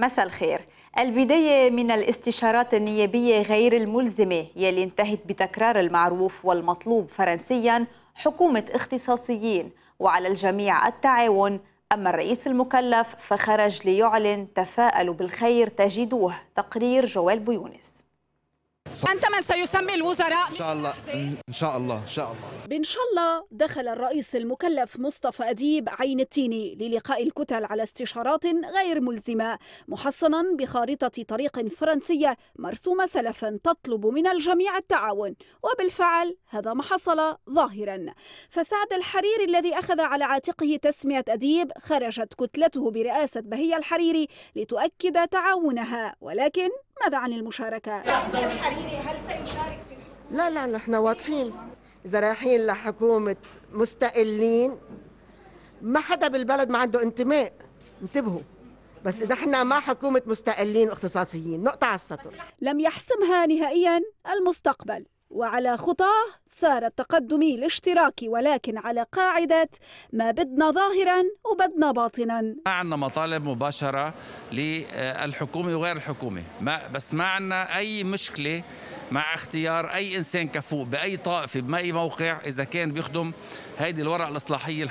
مساء الخير. البداية من الاستشارات النيابية غير الملزمة يلي انتهت بتكرار المعروف والمطلوب فرنسيا حكومة اختصاصيين. وعلى الجميع التعاون أما الرئيس المكلف فخرج ليعلن تفاءلوا بالخير تجدوه. تقرير جوال بيونس. أنت من سيسمي الوزراء. إن شاء الله. إن شاء الله إن شاء الله. بإن شاء الله دخل الرئيس المكلف مصطفى أديب عين التيني للقاء الكتل على استشارات غير ملزمة محصنا بخارطة طريق فرنسية مرسومة سلفا تطلب من الجميع التعاون. وبالفعل هذا ما حصل ظاهرا. فسعد الحريري الذي أخذ على عاتقه تسمية أديب خرجت كتلته برئاسة بهية الحريري لتؤكد تعاونها. ولكن ماذا عن المشاركة؟ هل سيشارك في لا لا نحن واضحين. إذا رايحين لحكومة مستقلين ما حدا بالبلد ما عنده انتماء. انتبهوا. بس إحنا مع حكومة مستقلين واختصاصيين. نقطة على السطر. لم يحسمها نهائيا المستقبل. وعلى خطاه سار التقدم الاشتراكي ولكن على قاعدة ما بدنا ظاهرا وبدنا باطنا. ما عندنا مطالب مباشرة للحكومة وغير الحكومة. ما بس ما عندنا أي مشكلة مع اختيار أي إنسان كفؤ بأي طائفة بأي موقع إذا كان بيخدم هيدي الورقة الإصلاحية اللي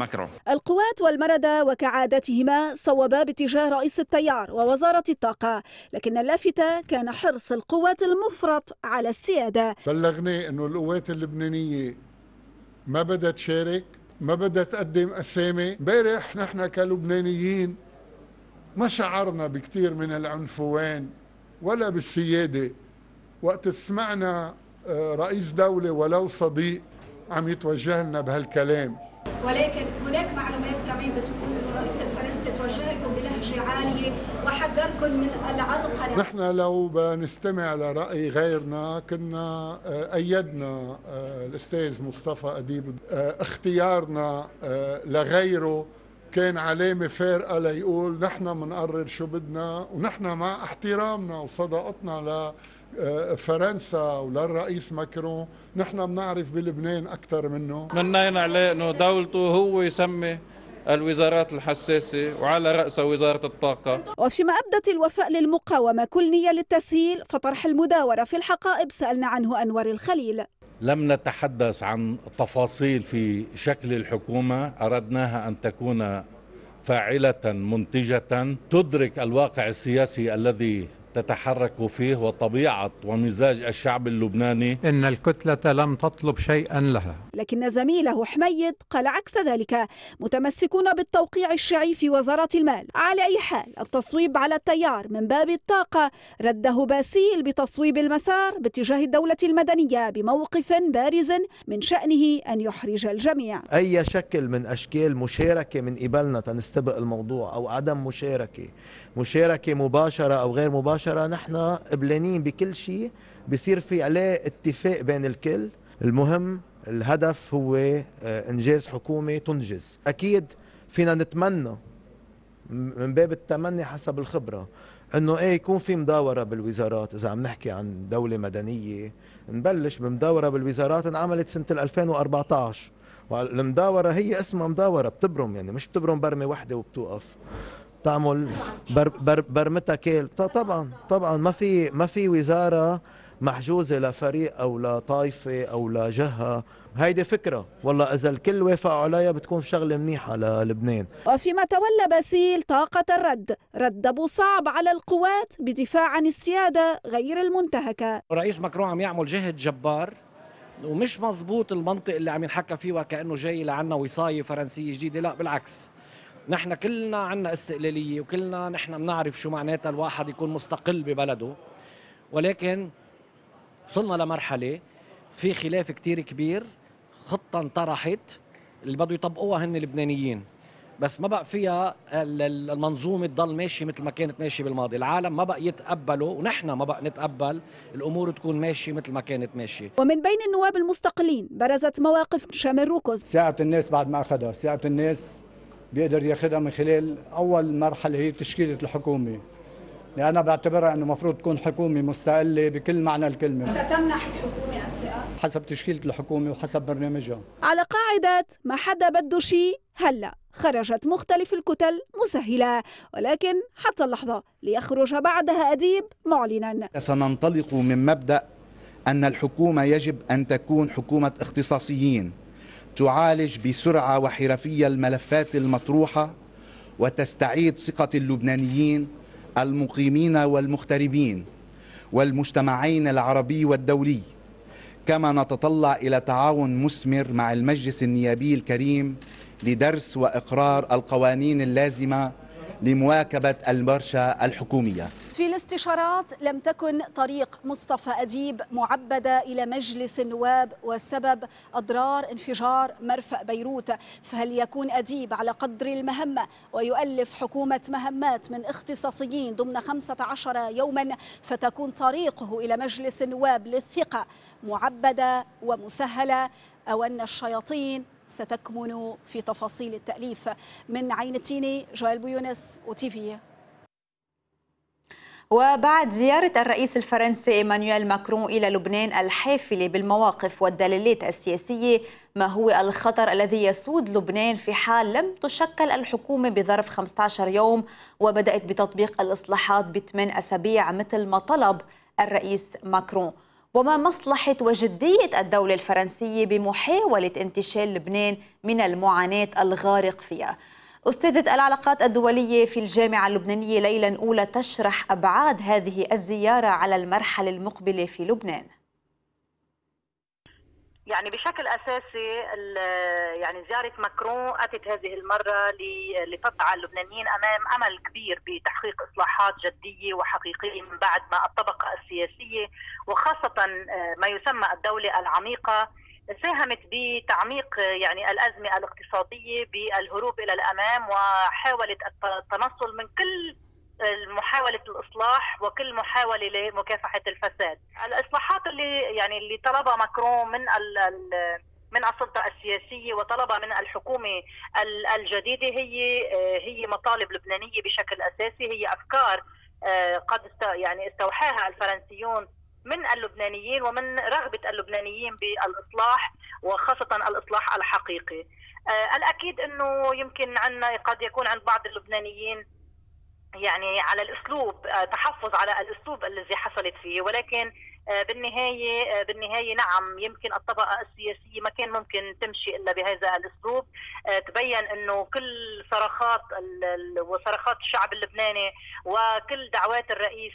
ماكرون. القوات والمردة وكعادتهما صوبا باتجاه رئيس التيار ووزارة الطاقة لكن اللافتة كان حرص القوات المفرط على السيادة. بلغني أنه القوات اللبنانية ما بدها تشارك ما بدها تقدم أسامي. امبارح نحن كلبنانيين ما شعرنا بكثير من العنفوان ولا بالسيادة. وقت سمعنا رئيس دولة ولو صديق عم يتوجه لنا بهالكلام. ولكن هناك معلومات كمان بتقول الرئيس الفرنسي توجه لكم بلهجة عالية وحذركم من العرقله نحن لو بنستمع لرأي غيرنا كنا أيدنا الأستاذ مصطفى أديب اختيارنا لغيره كان علامة فارقة ليقول نحن بنقرر شو بدنا ونحن مع احترامنا وصداقتنا ل فرنسا وللرئيس ماكرون نحن بنعرف بلبنان أكثر منه. منين عليه إنه دولته هو يسمي الوزارات الحساسة وعلى رأسها وزارة الطاقة. وفيما أبدت الوفاء للمقاومة كل نية للتسهيل فطرح المداورة في الحقائب سألنا عنه أنور الخليل. لم نتحدث عن تفاصيل في شكل الحكومة أردناها أن تكون فاعلة منتجة تدرك الواقع السياسي الذي تتحرك فيه وطبيعة ومزاج الشعب اللبناني. إن الكتلة لم تطلب شيئا لها. لكن زميله حميد قال عكس ذلك متمسكون بالتوقيع الشيعي في وزارة المال. على أي حال التصويب على التيار من باب الطاقة رده باسيل بتصويب المسار باتجاه الدولة المدنية بموقف بارز من شأنه أن يحرج الجميع. أي شكل من أشكال مشاركة من قبلنا تنستبق الموضوع أو عدم مشاركة مشاركة مباشرة أو غير مباشرة نحن قبلانين بكل شيء بصير في عليه اتفاق بين الكل. المهم الهدف هو إنجاز حكومة تنجز. أكيد فينا نتمنى من باب التمني حسب الخبرة إنه إيه يكون في مداورة بالوزارات. إذا عم نحكي عن دولة مدنية نبلش بمداورة بالوزارات. انعملت سنة 2014 والمداورة هي اسمها مداورة بتبرم يعني مش بتبرم برمة وحدة وبتوقف. تعمل بر بر برمتها كيل. طبعا طبعا ما في ما في وزارة محجوزة لفريق أو لطائفة أو لجهة. هيدي فكرة. والله إذا الكل وافقوا عليها بتكون شغلة منيحة للبنان. وفيما تولى باسيل طاقة الرد. رد أبو صعب على القوات بدفاع عن السيادة غير المنتهكة. الرئيس ماكرون عم يعمل جهد جبار ومش مزبوط المنطق اللي عم ينحكى فيه وكأنه جاي لعنا وصاية فرنسية جديدة. لا بالعكس. نحن كلنا عنا استقلالية وكلنا نحن بنعرف شو معناتها الواحد يكون مستقل ببلده. ولكن وصلنا لمرحلة في خلاف كتير كبير خطة انطرحت اللي بده يطبقوها هن اللبنانيين. بس ما بقى فيها المنظومة تضل ماشية مثل ما كانت ماشية بالماضي. العالم ما بقى يتقبلوا ونحن ما بقى نتقبل الأمور تكون ماشية مثل ما كانت ماشية. ومن بين النواب المستقلين برزت مواقف شامل ركز ساعة الناس بعد ما أخذها ساعة الناس بيقدر ياخذها من خلال أول مرحلة هي تشكيلة الحكومة. لأن أنا بعتبرها أنه المفروض تكون حكومة مستقلة بكل معنى الكلمة. ستمنح الحكومة الثقة؟ حسب تشكيلة الحكومة وحسب برنامجها. على قاعدة ما حدا بده شي. هلأ خرجت مختلف الكتل مسهلة ولكن حتى اللحظة ليخرج بعدها أديب معلنا. سننطلق من مبدأ أن الحكومة يجب أن تكون حكومة اختصاصيين. تعالج بسرعة وحرفية الملفات المطروحة وتستعيد ثقة اللبنانيين المقيمين والمغتربين والمجتمعين العربي والدولي. كما نتطلع إلى تعاون مثمر مع المجلس النيابي الكريم لدرس وإقرار القوانين اللازمة لمواكبة المرشة الحكومية. في الاستشارات لم تكن طريق مصطفى أديب معبدة إلى مجلس النواب والسبب أضرار انفجار مرفأ بيروت. فهل يكون أديب على قدر المهمة ويؤلف حكومة مهمات من اختصاصيين ضمن 15 يوما فتكون طريقه إلى مجلس النواب للثقة معبدة ومسهلة أو أن الشياطين ستكمن في تفاصيل التأليف من عين التيني جوال بيونس وتيفي وبعد زيارة الرئيس الفرنسي إيمانويل ماكرون إلى لبنان الحافلة بالمواقف والدلالات السياسية ما هو الخطر الذي يسود لبنان في حال لم تشكل الحكومة بظرف 15 يوم؟ وبدأت بتطبيق الإصلاحات بثمان أسابيع مثل ما طلب الرئيس ماكرون. وما مصلحة وجدية الدولة الفرنسية بمحاولة انتشال لبنان من المعاناة الغارق فيها. أستاذة العلاقات الدولية في الجامعة اللبنانية ليلى أولى تشرح أبعاد هذه الزيارة على المرحلة المقبلة في لبنان. يعني بشكل أساسي يعني زيارة ماكرون أتت هذه المرة لتضع اللبنانيين أمام أمل كبير بتحقيق إصلاحات جدية وحقيقية من بعد ما الطبقة السياسية وخاصة آه، ما يسمى الدولة العميقة ساهمت بتعميق يعني الأزمة الاقتصادية بالهروب إلى الأمام وحاولت التنصل من كل محاولة الإصلاح وكل محاولة لمكافحة الفساد. الإصلاحات اللي يعني اللي طلبها ماكرون من من السلطة السياسية وطلبها من الحكومة الجديدة هي هي مطالب لبنانية بشكل أساسي. هي أفكار آه، قد يعني استوحاها الفرنسيون من اللبنانيين ومن رغبة اللبنانيين بالإصلاح وخاصة الإصلاح الحقيقي. آه، الأكيد أنه يمكن عندنا قد يكون عند بعض اللبنانيين يعني على الأسلوب آه، تحفظ على الأسلوب الذي حصلت فيه. ولكن آه، بالنهاية آه، بالنهاية نعم يمكن الطبقة السياسية ما كان ممكن تمشي إلا بهذا الأسلوب. تبين إنه كل صرخات وصرخات الشعب اللبناني وكل دعوات الرئيس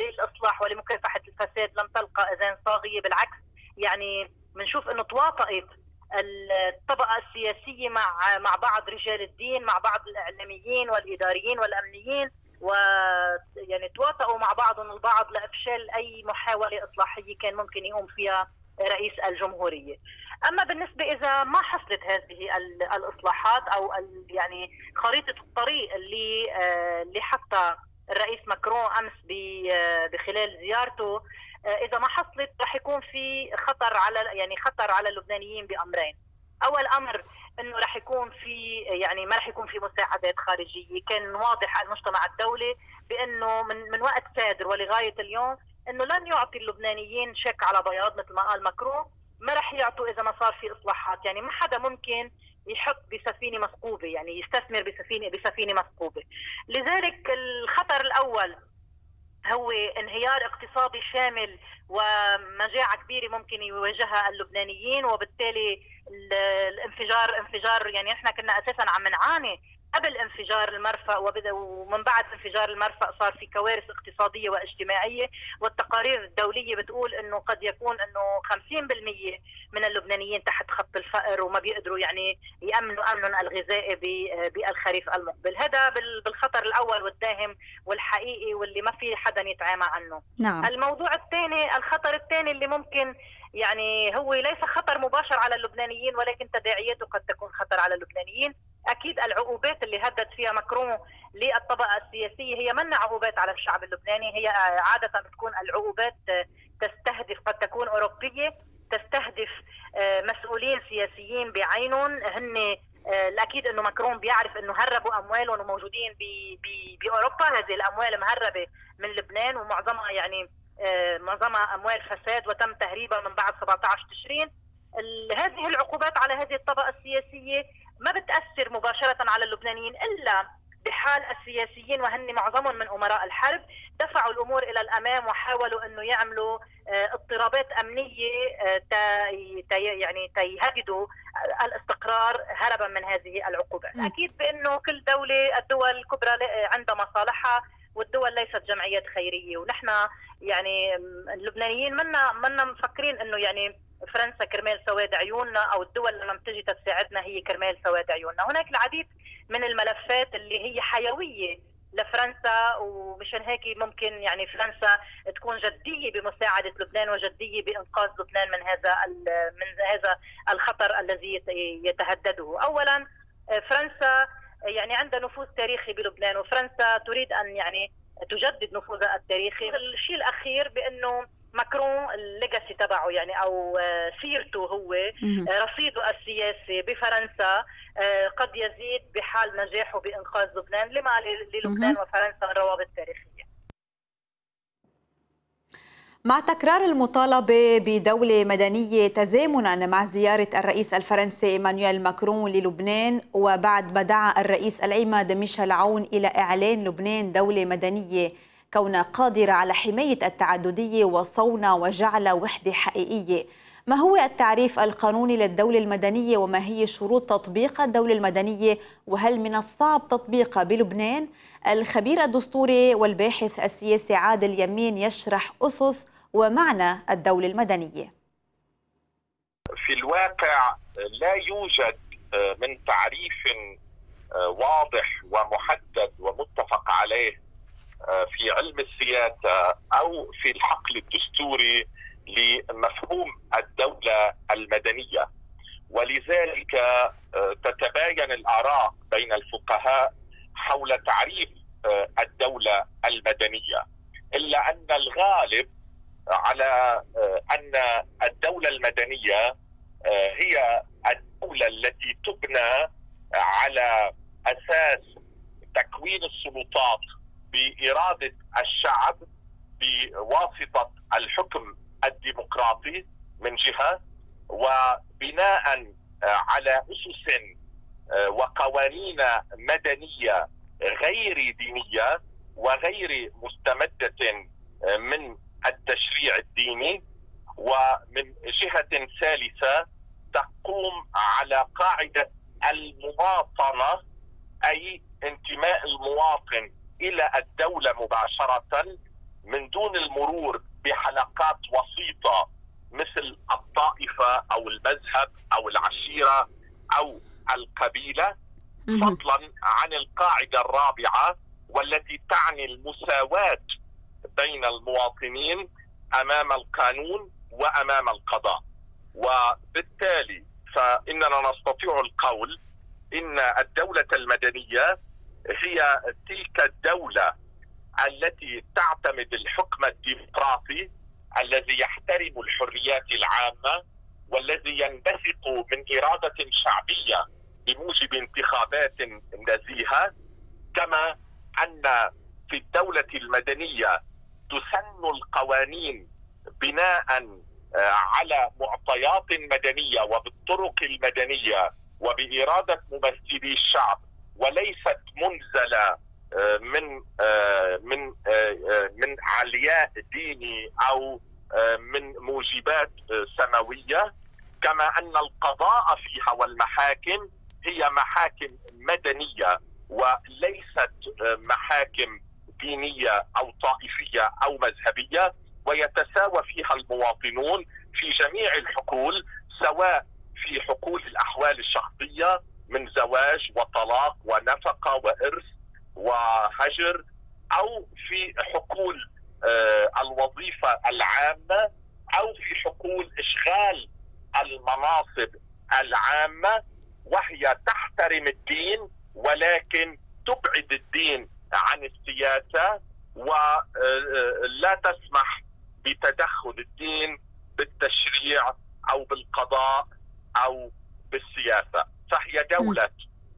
للإصلاح ولمكافحة الفساد لم تلقى اذان صاغية. بالعكس يعني بنشوف إنه تواطئت الطبقة السياسية مع مع بعض رجال الدين مع بعض الإعلاميين والإداريين والأمنيين و يعني تواطؤوا مع بعضهم البعض لإفشال أي محاولة إصلاحية كان ممكن يقوم فيها رئيس الجمهورية. أما بالنسبة إذا ما حصلت هذه الإصلاحات أو يعني خريطة الطريق اللي آه، اللي حطها الرئيس ماكرون أمس بخلال زيارته آه، إذا ما حصلت رح يكون في خطر على يعني خطر على اللبنانيين بأمرين. أول أمر إنه رح يكون في يعني ما رح يكون في مساعدات خارجية. كان واضح المجتمع الدولي بإنه من من وقت سادر ولغاية اليوم إنه لن يعطي اللبنانيين شك على بياض مثل ما قال ماكرون. ما رح يعطوا إذا ما صار في إصلاحات. يعني ما حدا ممكن يحط بسفينة مثقوبة يعني يستثمر بسفينة بسفينة مثقوبة. لذلك الخطر الأول هو انهيار اقتصادي شامل ومجاعة كبيرة ممكن يواجهها اللبنانيين وبالتالي الانفجار انفجار يعني إحنا كنا أساسا عم نعاني قبل انفجار المرفأ ومن بعد انفجار المرفأ صار في كوارث اقتصادية واجتماعية والتقارير الدولية بتقول إنه قد يكون إنه 50% من اللبنانيين تحت خط الفقر وما بيقدروا يعني يأمنوا أمنهم الغذائي بالخريف المقبل. هذا بالخطر الأول والداهم والحقيقي واللي ما في حدا يتعامى عنه. نعم. الموضوع الثاني الخطر الثاني اللي ممكن يعني هو ليس خطر مباشر على اللبنانيين ولكن تداعياته قد تكون خطر على اللبنانيين. أكيد العقوبات اللي هدد فيها ماكرون للطبقة السياسية هي من عقوبات على الشعب اللبناني. هي عادة بتكون العقوبات تستهدف قد تكون أوروبية تستهدف آه، مسؤولين سياسيين بعينهم. هن آه، الأكيد إنه ماكرون بيعرف إنه هربوا أموالهم وموجودين بأوروبا. هذه الأموال مهربة من لبنان ومعظمها يعني معظمها أموال فساد وتم تهريبها من بعد 17 تشرين. هذه العقوبات على هذه الطبقة السياسية ما بتأثر مباشرة على اللبنانيين إلا بحال السياسيين وهن معظمهم من أمراء الحرب دفعوا الأمور إلى الأمام وحاولوا إنه يعملوا آه، اضطرابات أمنية آه، يعني تيهددوا الاستقرار هربا من هذه العقوبات، أكيد بأنه كل دولة الدول الكبرى عندها مصالحها والدول ليست جمعيات خيرية ونحن يعني اللبنانيين منا منا مفكرين إنه يعني فرنسا كرمال سواد عيوننا أو الدول لما بتجي تساعدنا هي كرمال سواد عيوننا، هناك العديد من الملفات اللي هي حيوية لفرنسا ومشان هيك ممكن يعني فرنسا تكون جدية بمساعدة لبنان وجدية بإنقاذ لبنان من هذا من هذا الخطر الذي يتهدده، اولا فرنسا يعني عندها نفوذ تاريخي بلبنان وفرنسا تريد أن يعني تجدد نفوذها التاريخي، الشيء الأخير بأنه ماكرون الليجاسي تبعه يعني أو آه، سيرته هو آه، رصيده السياسي بفرنسا آه، قد يزيد بحال نجاحه بإنقاذ لبنان لما للبنان وفرنسا روابط تاريخيه مع تكرار المطالبة بدولة مدنية تزامنا مع زيارة الرئيس الفرنسي إيمانويل ماكرون للبنان وبعد ما دعا الرئيس العماد ميشيل عون إلى إعلان لبنان دولة مدنية كونها قادرة على حماية التعددية وصونها وجعلها وحدة حقيقية ما هو التعريف القانوني للدولة المدنية وما هي شروط تطبيق الدولة المدنية؟ وهل من الصعب تطبيقها بلبنان؟ الخبير الدستوري والباحث السياسي عادل يمين يشرح أسس ومعنى الدولة المدنية. في الواقع لا يوجد آه، من تعريف آه، واضح ومحدد ومتفق عليه في علم السياسة أو في الحقل الدستوري لمفهوم الدولة المدنية. ولذلك آه، تتباين الآراء بين الفقهاء حول تعريف آه، الدولة المدنية. إلا أن الغالب على أن الدولة المدنية هي الدولة التي تبنى على أساس تكوين السلطات بإرادة الشعب بواسطة الحكم الديمقراطي من جهة وبناء على أسس وقوانين مدنية غير دينية وغير مستمدة من التشريع الديني ومن جهة ثالثة تقوم على قاعدة المواطنة أي انتماء المواطن إلى الدولة مباشرة من دون المرور بحلقات وسيطة مثل الطائفة أو المذهب أو العشيرة أو القبيلة فضلا عن القاعدة الرابعة والتي تعني المساواة بين المواطنين أمام القانون وأمام القضاء. وبالتالي فإننا نستطيع القول إن الدولة المدنية هي تلك الدولة التي تعتمد الحكم الديمقراطي الذي يحترم الحريات العامة والذي ينبثق من إرادة شعبية بموجب انتخابات نزيهة كما أن في الدولة المدنية تسن القوانين بناء آه، على معطيات مدنية وبالطرق المدنية وبإرادة ممثلي الشعب وليست منزلة آه، من آه، من آه، من علياء ديني أو من موجبات سماوية كما أن القضاء فيها والمحاكم هي محاكم مدنية وليست محاكم دينية أو طائفية أو مذهبية ويتساوى فيها المواطنون في جميع الحقول سواء في حقول الأحوال الشخصية من زواج وطلاق ونفقة وإرث وهجر أو في حقول آه، الوظيفة العامة أو في حقول إشغال المناصب العامة وهي تحترم الدين ولكن تبعد الدين عن السياسة ولا آه، تسمح بتدخل الدين بالتشريع أو بالقضاء أو بالسياسة. فهي دولة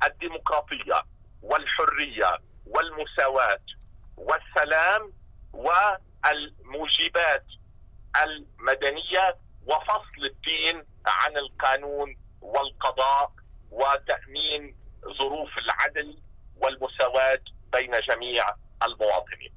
الديمقراطية والحرية والمساواة والسلام الموجبات المدنية وفصل الدين عن القانون والقضاء وتأمين ظروف العدل والمساواة بين جميع المواطنين.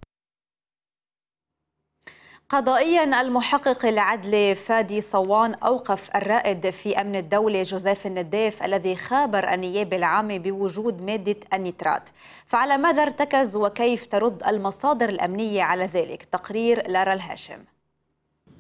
قضائيا المحقق العدلي فادي صوان أوقف الرائد في أمن الدولة جوزيف النداف الذي خابر النيابة العامة بوجود مادة النيترات. فعلى ماذا ارتكز وكيف ترد المصادر الأمنية على ذلك؟ تقرير لارا الهاشم.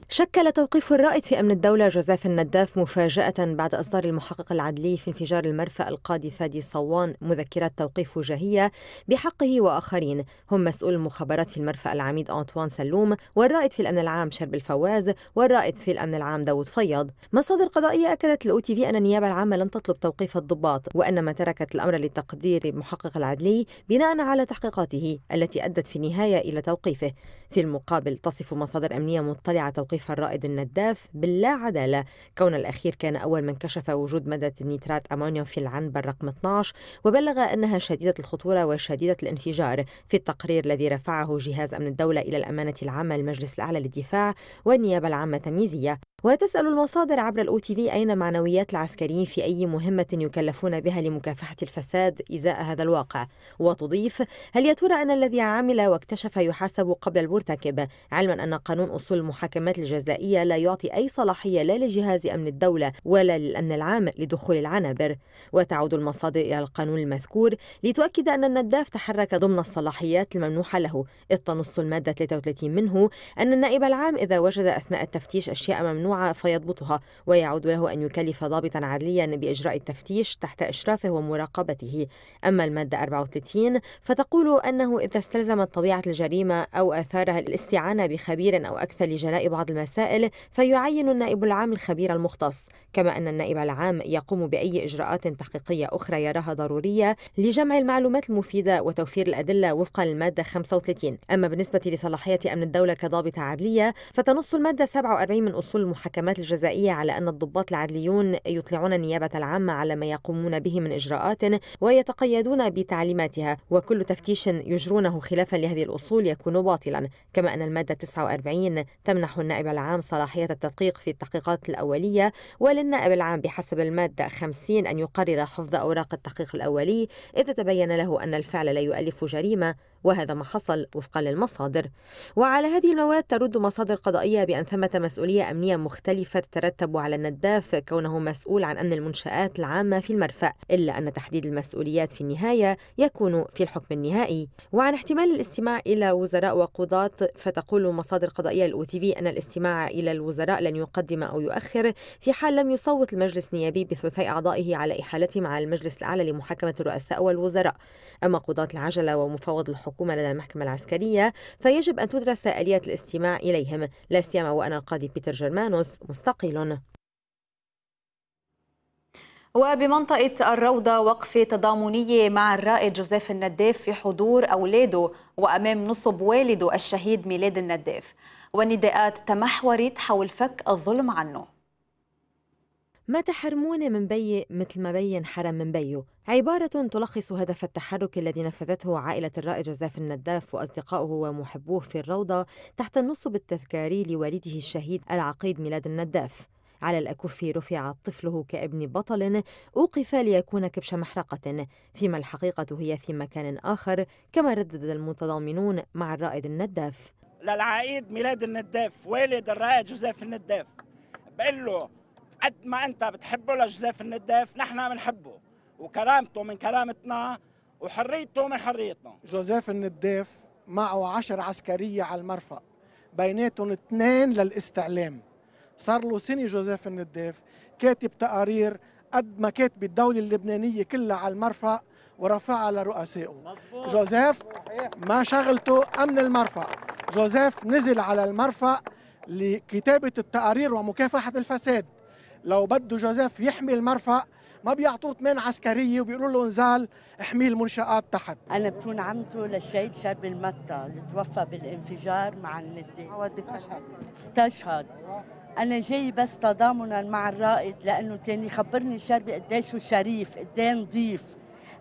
شكل توقيف الرائد في أمن الدولة جوزيف النداف مفاجأة بعد إصدار المحقق العدلي في انفجار المرفأ القاضي فادي صوان مذكرات توقيف وجاهية بحقه وآخرين. هم مسؤول المخابرات في المرفأ العميد أنطوان سلوم والرائد في الأمن العام شرب الفواز والرائد في الأمن العام داود فياض. مصادر قضائية أكدت للأو تي في أن النيابة العامة لن تطلب توقيف الضباط وأنما تركت الأمر لتقدير المحقق العدلي بناء على تحقيقاته التي أدت في النهاية إلى توقيفه. في المقابل تصف مصادر أمنية مطلعة توقيف الرائد النداف باللا عدالة كون الأخير كان أول من كشف وجود مادة النيترات أمونيوم في العنبر رقم 12 وبلغ أنها شديدة الخطورة وشديدة الانفجار. في التقرير الذي رفعه جهاز أمن الدولة إلى الأمانة العامة للمجلس الأعلى للدفاع والنيابة العامة تمييزية. وتسأل المصادر عبر الأو تي في أين معنويات العسكريين في أي مهمة يكلفون بها لمكافحة الفساد إزاء هذا الواقع؟ وتضيف هل يا ترى أن الذي عمل واكتشف يحاسب قبل المرتكب؟ علما أن قانون أصول المحاكمات الجزائية لا يعطي أي صلاحية لا لجهاز أمن الدولة ولا للأمن العام لدخول العنابر. وتعود المصادر إلى القانون المذكور لتؤكد أن النداف تحرك ضمن الصلاحيات الممنوحة له. إذ تنص المادة 33 منه أن النائب العام إذا وجد أثناء التفتيش أشياء ممنوعة فيضبطها ويعود له أن يكلف ضابطا عدليا بإجراء التفتيش تحت إشرافه ومراقبته. أما المادة 34 فتقول أنه إذا استلزمت طبيعة الجريمة أو آثارها الاستعانة بخبير أو أكثر لجلاء بعض المسائل فيعين النائب العام الخبير المختص. كما أن النائب العام يقوم بأي إجراءات تحقيقية أخرى يراها ضرورية لجمع المعلومات المفيدة وتوفير الأدلة وفقا للمادة 35 أما بالنسبة لصلاحية أمن الدولة كضابطة عدلية فتنص المادة 47 من أصول المحاكمات الجزائية على أن الضباط العدليون يطلعون النيابة العامة على ما يقومون به من إجراءات ويتقيدون بتعليماتها وكل تفتيش يجرونه خلافا لهذه الأصول يكون باطلا. كما أن المادة 49 تمنح النائب العام صلاحية التدقيق في التحقيقات الأولية وللنائب العام بحسب المادة 50 أن يقرر حفظ أوراق التحقيق الأولي إذا تبين له أن الفعل لا يؤلف جريمة وهذا ما حصل وفقا للمصادر. وعلى هذه المواد ترد مصادر قضائية بأن ثمة مسؤولية أمنية مختلفة تترتب على النداف كونه مسؤول عن أمن المنشآت العامة في المرفأ إلا أن تحديد المسؤوليات في النهاية يكون في الحكم النهائي. وعن احتمال الاستماع إلى وزراء وقضاة فتقول مصادر قضائية الأو تي في أن الاستماع إلى الوزراء لن يقدم أو يؤخر في حال لم يصوت المجلس النيابي بثلثي أعضائه على إحالتهم على المجلس الأعلى لمحاكمة الرؤساء والوزراء. أما قضاة العجلة ومفوض الحكومة لدى المحكمة العسكرية فيجب أن تدرس آليات الاستماع إليهم. لا سيما وأن القاضي بيتر جرمانوس مستقيل وبمنطقة الروضة وقفة تضامنية مع الرائد جوزيف النداف في حضور أولاده وأمام نصب والده الشهيد ميلاد النداف والنداءات تمحورت حول فك الظلم عنه. ما تحرموني من بي مثل ما بين حرم من بيه عبارة تلخص هدف التحرك الذي نفذته عائلة الرائد جوزيف النداف وأصدقائه ومحبوه في الروضة تحت النصب التذكاري لوالده الشهيد العقيد ميلاد النداف. على الأكف رفع طفله كابن بطل أوقف ليكون كبش محرقة. فيما الحقيقة هي في مكان آخر كما ردد المتضامنون مع الرائد النداف. للعقيد ميلاد النداف والد الرائد جوزيف النداف. بقول له قد ما أنت بتحبه لجوزيف النداف نحن بنحبه. وكرامته من كرامتنا وحريته من حريتنا. جوزيف النداف معه عشر عسكرية على المرفأ بيناتهم اثنين للاستعلام. صار له سنة جوزيف النداف كاتب تقارير قد ما كاتب الدولة اللبنانية كلها على المرفأ ورفعها لرؤسائه. جوزيف ما شغلته أمن المرفأ. جوزيف نزل على المرفأ لكتابة التقارير ومكافحة الفساد. لو بده جوزيف يحمي المرفأ ما بيعطوه ثمان عسكرية وبيقولوا له انزال احمي المنشآت تحت. أنا بكون عمته للشهيد شرب المتة اللي توفى بالانفجار مع الندي. استشهد. أنا جاي بس تضامنا مع الرائد لأنه تاني خبرني شربي قديش شريف قد نظيف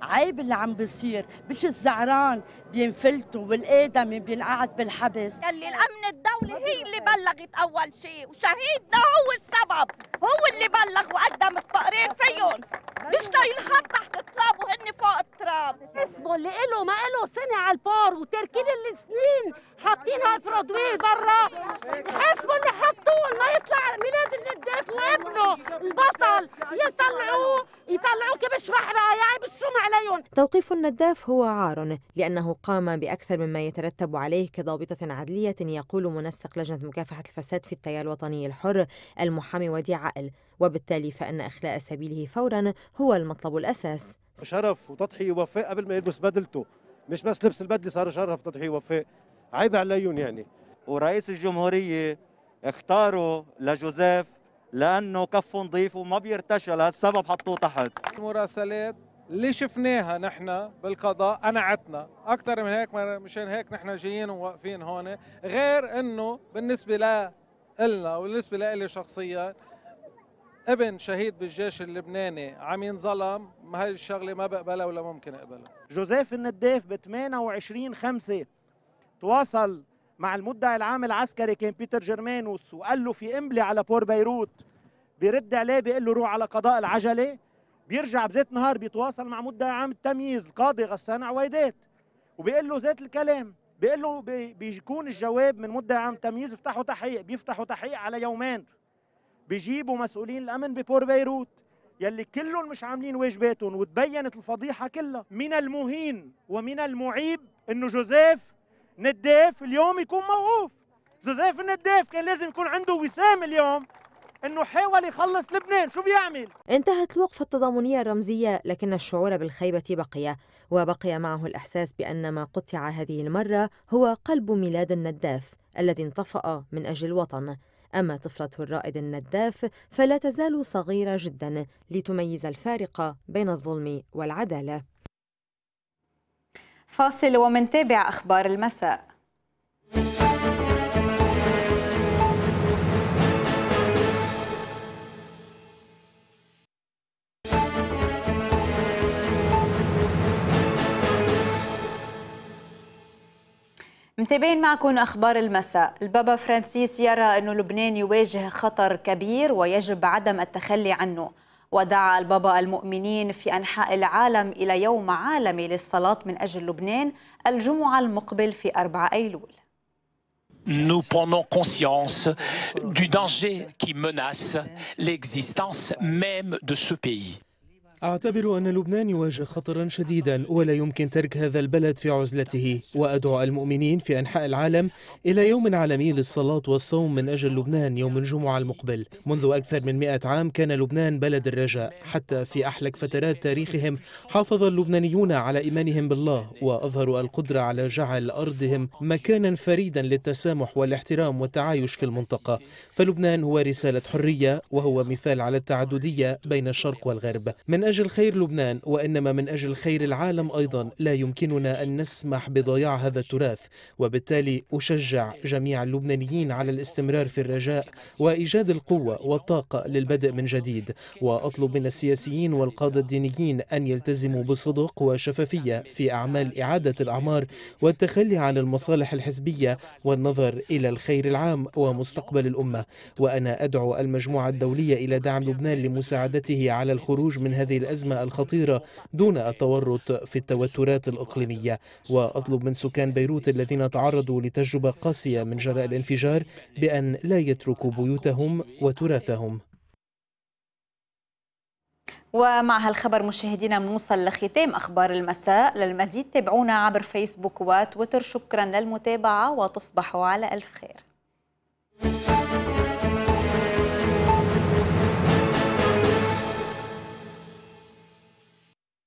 عيب اللي عم بيصير مش الزعران بينفلتوا والآدمي بينقعد بالحبس. اللي الأمن الدولي هي اللي بلغت أول شيء وشهيدنا هو السبب هو اللي بلغ وقدم التقرير فيهم. مش ينحط تحت التراب وهن فوق التراب. اسمه اللي إله ما إله سنة على البار وتركين السنين حاطين هالبرودوي برا. يحاسبوا اللي حطوه ما يطلع ميلاد النداف وابنه. البطل يطلعوه. يطلعوه كبش بحرايا يبشوم عليهم. توقيف النداف هو عار لأنه قام بأكثر مما يترتب عليه كضابطة عدلية يقول منسق لجنة مكافحة الفساد في التيار الوطني الحر المحامي وديع عقل. وبالتالي فإن إخلاء سبيله فورا هو المطلب الأساس. شرف وتضحية ووفاء قبل ما يلبس بدلته. مش بس لبس البدلة صار شرف تضحية ووفاء. عيب عليهم يعني. ورئيس الجمهورية اختاروا لجوزيف لأنه كفه نظيف وما بيرتشى لهالسبب حطوه تحت. المراسلات اللي شفناها نحن بالقضاء قنعتنا أكثر من هيك مشان هيك نحن جايين وواقفين هون. غير إنه بالنسبة لنا وبالنسبة لي شخصيا ابن شهيد بالجيش اللبناني عم ينظلم ما هاي الشغلة ما بقبلها ولا ممكن أقبلها. جوزيف النداف ب 28 5 تواصل مع المدعي العام العسكري كان بيتر جرمانوس وقال له في إمبلي على بور بيروت بيرد عليه بيقول له روح على قضاء العجلة. بيرجع بذات نهار بيتواصل مع مدعي عام التمييز القاضي غسان عويدات وبيقول له ذات الكلام. بيقول له بيكون الجواب من مدعي عام التمييز افتحوا تحقيق بيفتحوا تحقيق على يومين. بيجيبوا مسؤولين الأمن ببور بيروت يلي كلهم مش عاملين واجباتهم وتبينت الفضيحة كلها. من المهين ومن المعيب إنه جوزيف نداف اليوم يكون موقوف. جوزيف النداف كان لازم يكون عنده وسام اليوم إنه حاول يخلص لبنان. شو بيعمل؟ انتهت الوقفة التضامنية الرمزية لكن الشعور بالخيبة بقي وبقي معه الإحساس بأن ما قطع هذه المرة هو قلب ميلاد النداف الذي انطفأ من أجل الوطن. أما طفلته الرائد النداف فلا تزال صغيرة جدا لتميز الفارق بين الظلم والعدالة. فاصل ومنتابع أخبار المساء. متابعين معكم أخبار المساء. البابا فرانسيس يرى أن لبنان يواجه خطر كبير ويجب عدم التخلي عنه. ودعا البابا المؤمنين في أنحاء العالم إلى يوم عالمي للصلاة من أجل لبنان الجمعة المقبل في 4 أيلول. Nous prenons conscience du danger qui menace l'existence même de ce pays. أعتبر أن لبنان يواجه خطرا شديدا ولا يمكن ترك هذا البلد في عزلته وأدعو المؤمنين في أنحاء العالم إلى يوم عالمي للصلاة والصوم من أجل لبنان يوم الجمعة المقبل. منذ أكثر من مئة عام كان لبنان بلد الرجاء. حتى في أحلك فترات تاريخهم حافظ اللبنانيون على إيمانهم بالله وأظهروا القدرة على جعل أرضهم مكانا فريدا للتسامح والاحترام والتعايش في المنطقة. فلبنان هو رسالة حرية وهو مثال على التعددية بين الشرق والغرب. من أجل خير لبنان وإنما من أجل خير العالم أيضا. لا يمكننا أن نسمح بضياع هذا التراث وبالتالي أشجع جميع اللبنانيين على الاستمرار في الرجاء وإيجاد القوة والطاقة للبدء من جديد. وأطلب من السياسيين والقادة الدينيين أن يلتزموا بصدق وشفافية في أعمال إعادة الأعمار والتخلي عن المصالح الحزبية والنظر إلى الخير العام ومستقبل الأمة. وأنا أدعو المجموعة الدولية إلى دعم لبنان لمساعدته على الخروج من هذه الأزمة الخطيرة دون التورط في التوترات الإقليمية. وأطلب من سكان بيروت الذين تعرضوا لتجربة قاسية من جراء الانفجار بأن لا يتركوا بيوتهم وتراثهم. ومع هالخبر مشاهدينا بنوصل لختام أخبار المساء. للمزيد تابعونا عبر فيسبوك وتويتر. شكرا للمتابعة وتصبحوا على ألف خير.